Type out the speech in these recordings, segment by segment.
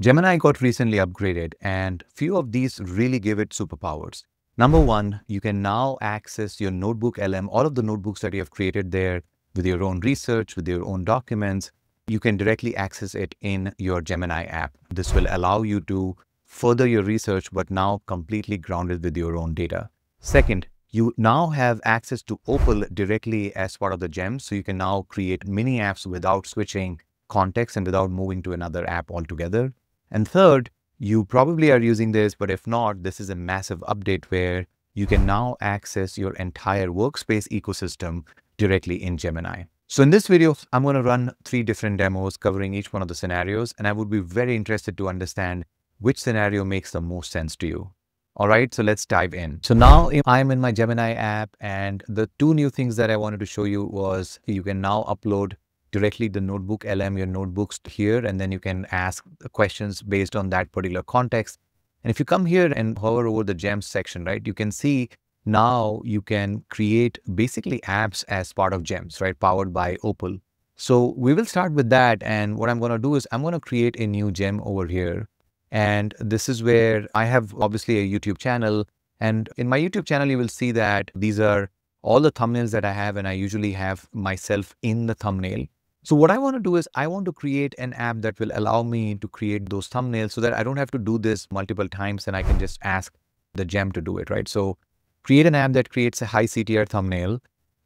Gemini got recently upgraded and few of these really give it superpowers. Number one, you can now access your Notebook LM, all of the notebooks that you have created there with your own research, with your own documents, you can directly access it in your Gemini app. This will allow you to further your research, but now completely grounded with your own data. Second, you now have access to Opal directly as part of the gem. So you can now create mini apps without switching context and without moving to another app altogether. And third, you probably are using this, but if not, this is a massive update where you can now access your entire workspace ecosystem directly in Gemini. So in this video, I'm going to run three different demos covering each one of the scenarios, and I would be very interested to understand which scenario makes the most sense to you. All right, so let's dive in. So now I'm in my Gemini app and the two new things that I wanted to show you was you can now upload directly the notebook LM, your notebooks here, and then you can ask questions based on that particular context. And if you come here and hover over the gems section, right, you can see now you can create basically apps as part of gems, right, powered by Opal. So we will start with that. And what I'm going to do is I'm going to create a new gem over here. And this is where I have obviously a YouTube channel. And in my YouTube channel, you will see that these are all the thumbnails that I have, and I usually have myself in the thumbnail. So what I want to do is I want to create an app that will allow me to create those thumbnails so that I don't have to do this multiple times and I can just ask the gem to do it, right? So create an app that creates a high CTR thumbnail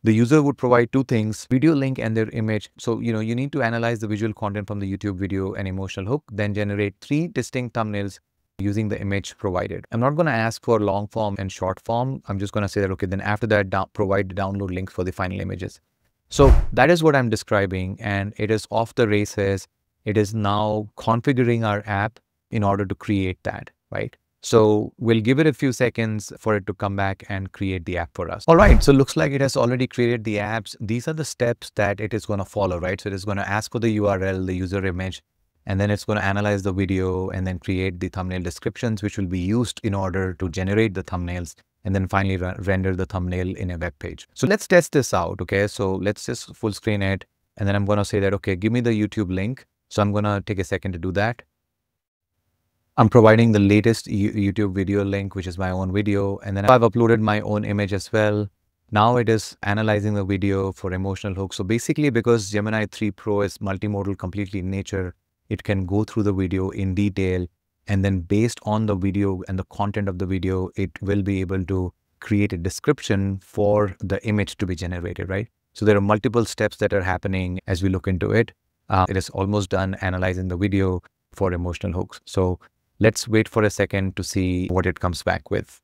the user would provide two things, video link and their image. So, you know, you need to analyze the visual content from the YouTube video and emotional hook, then generate three distinct thumbnails using the image provided. I'm not going to ask for long form and short form. I'm just going to say that, okay, then after that, provide download links for the final images. So that is what I'm describing and it is off the races. It is now configuring our app in order to create that, right? So we'll give it a few seconds for it to come back and create the app for us. All right, so looks like it has already created the apps. These are the steps that it is going to follow, right? So it is going to ask for the URL, the user image, and then it's going to analyze the video and then create the thumbnail descriptions, which will be used in order to generate the thumbnails and then finally render the thumbnail in a web page. So let's test this out, okay? So let's just full screen it. And then I'm going to say that, okay, give me the YouTube link. So I'm going to take a second to do that. I'm providing the latest YouTube video link, which is my own video. And then I've uploaded my own image as well. Now it is analyzing the video for emotional hooks. So basically, because Gemini 3 Pro is multimodal completely in nature, it can go through the video in detail. And then based on the video and the content of the video, it will be able to create a description for the image to be generated, right? So there are multiple steps that are happening as we look into it. Uh, it is almost done analyzing the video for emotional hooks. So Let's wait for a second to see what it comes back with.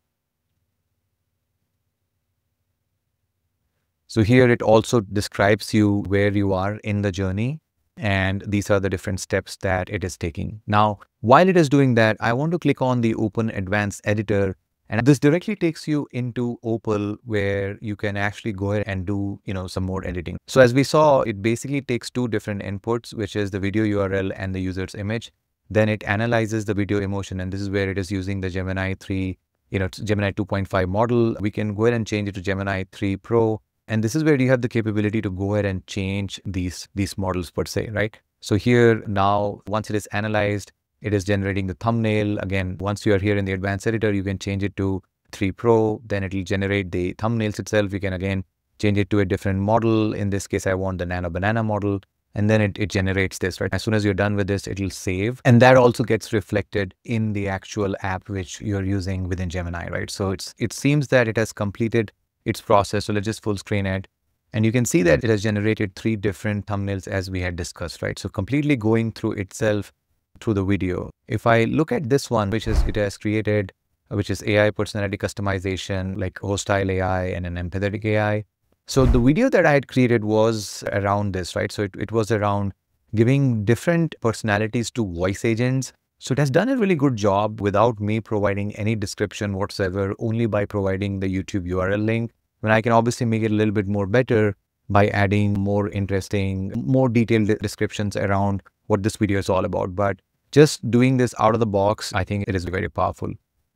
So here it also describes you where you are in the journey and these are the different steps that it is taking. Now, while it is doing that, I want to click on the Open Advanced Editor and this directly takes you into Opal where you can actually go ahead and do, you know, some more editing. So as we saw, it basically takes two different inputs, which is the video URL and the user's image. Then it analyzes the video emotion, and this is where it is using the Gemini 3, you know, Gemini 2.5 model. We can go ahead and change it to Gemini 3 Pro. And this is where you have the capability to go ahead and change these, these models per se, right? So here now, once it is analyzed, it is generating the thumbnail. Again, once you are here in the advanced editor, you can change it to 3 Pro, then it will generate the thumbnails itself. You can again change it to a different model. In this case, I want the Nano Banana model and then it, it generates this, right? As soon as you're done with this, it'll save. And that also gets reflected in the actual app which you're using within Gemini, right? So it's it seems that it has completed its process. So let's just full screen it. And you can see that it has generated three different thumbnails as we had discussed, right? So completely going through itself through the video. If I look at this one, which is it has created, which is AI personality customization, like hostile AI and an empathetic AI. So the video that I had created was around this, right? So it, it was around giving different personalities to voice agents. So it has done a really good job without me providing any description whatsoever, only by providing the YouTube URL link. When I can obviously make it a little bit more better by adding more interesting, more detailed descriptions around what this video is all about. But just doing this out of the box, I think it is very powerful.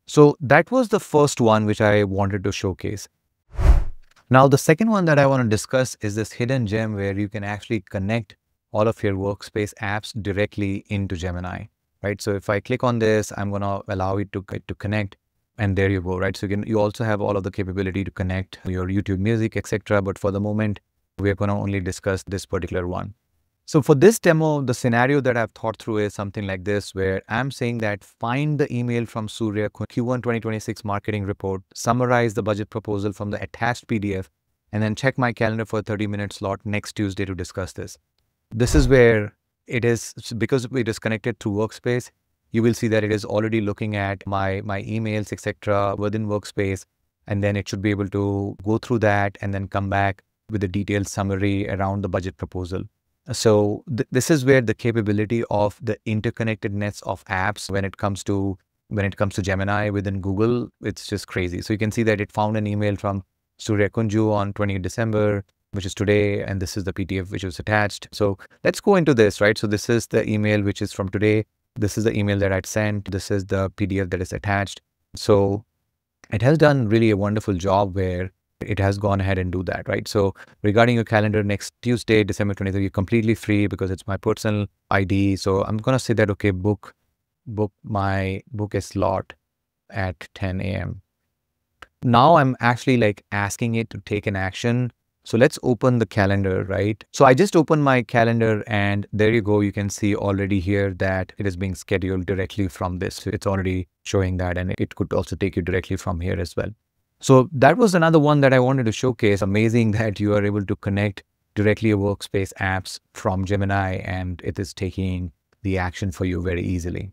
So that was the first one which I wanted to showcase. Now, the second one that I want to discuss is this hidden gem where you can actually connect all of your workspace apps directly into Gemini. right? So if I click on this, I'm going to allow it to, to connect and there you go, right? So you, can, you also have all of the capability to connect your YouTube music, etc. But for the moment, we're going to only discuss this particular one. So for this demo, the scenario that I've thought through is something like this, where I'm saying that find the email from Surya Q1 2026 marketing report, summarize the budget proposal from the attached PDF, and then check my calendar for a 30 minute slot next Tuesday to discuss this. This is where it is, because it is connected to Workspace, you will see that it is already looking at my, my emails, etc. within Workspace, and then it should be able to go through that and then come back with a detailed summary around the budget proposal. So th this is where the capability of the interconnectedness of apps when it comes to when it comes to Gemini within Google, it's just crazy. So you can see that it found an email from Surya Kunju on 20 December, which is today, and this is the PDF which was attached. So let's go into this, right? So this is the email which is from today. This is the email that I'd sent. This is the PDF that is attached. So it has done really a wonderful job where it has gone ahead and do that, right? So regarding your calendar next Tuesday, December 23rd, you're completely free because it's my personal ID. So I'm going to say that, okay, book, book my, book a slot at 10 a.m. Now I'm actually like asking it to take an action. So let's open the calendar, right? So I just opened my calendar and there you go. You can see already here that it is being scheduled directly from this. It's already showing that and it could also take you directly from here as well. So that was another one that I wanted to showcase. Amazing that you are able to connect directly your workspace apps from Gemini and it is taking the action for you very easily.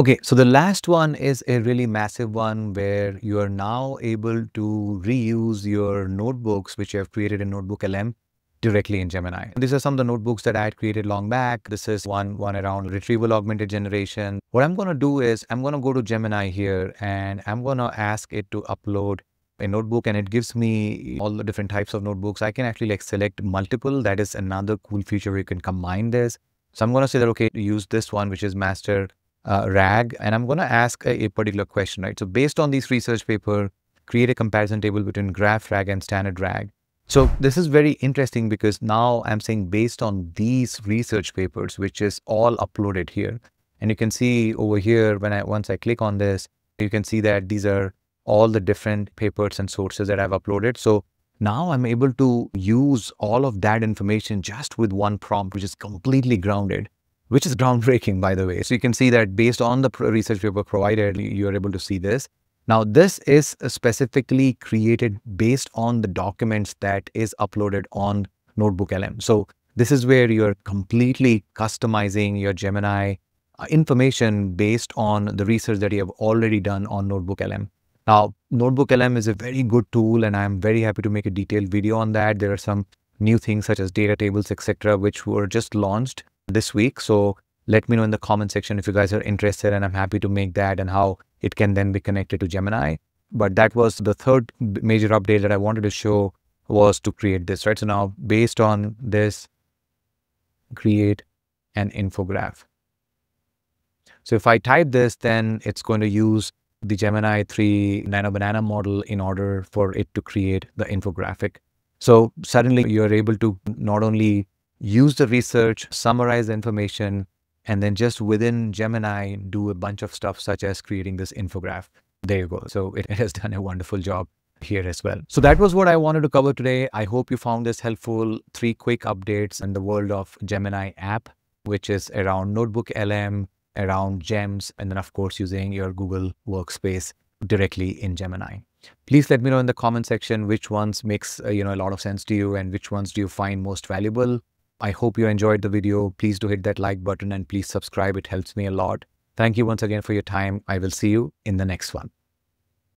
Okay, so the last one is a really massive one where you are now able to reuse your notebooks, which you have created in Notebook LM directly in Gemini. These are some of the notebooks that I had created long back. This is one, one around retrieval augmented generation. What I'm going to do is I'm going to go to Gemini here and I'm going to ask it to upload a notebook and it gives me all the different types of notebooks. I can actually like select multiple. That is another cool feature where you can combine this. So I'm going to say that, okay, use this one, which is master uh, RAG. And I'm going to ask a, a particular question, right? So based on this research paper, create a comparison table between graph RAG and standard RAG. So this is very interesting because now I'm saying based on these research papers, which is all uploaded here. And you can see over here, when I once I click on this, you can see that these are all the different papers and sources that I've uploaded. So now I'm able to use all of that information just with one prompt, which is completely grounded, which is groundbreaking, by the way. So you can see that based on the research paper provided, you're able to see this. Now, this is specifically created based on the documents that is uploaded on Notebook LM. So this is where you're completely customizing your Gemini uh, information based on the research that you have already done on Notebook LM. Now, Notebook LM is a very good tool and I'm very happy to make a detailed video on that. There are some new things such as data tables, etc., which were just launched this week. So let me know in the comment section if you guys are interested and I'm happy to make that and how it can then be connected to Gemini. But that was the third major update that I wanted to show was to create this, right? So now based on this, create an infograph. So if I type this, then it's going to use the Gemini 3 Nano Banana model in order for it to create the infographic. So suddenly you're able to not only use the research, summarize the information, and then just within Gemini, do a bunch of stuff such as creating this infograph. There you go. So it has done a wonderful job here as well. So that was what I wanted to cover today. I hope you found this helpful. Three quick updates in the world of Gemini app, which is around Notebook LM, around GEMS, and then of course using your Google Workspace directly in Gemini. Please let me know in the comment section which ones makes uh, you know a lot of sense to you and which ones do you find most valuable. I hope you enjoyed the video. Please do hit that like button and please subscribe. It helps me a lot. Thank you once again for your time. I will see you in the next one.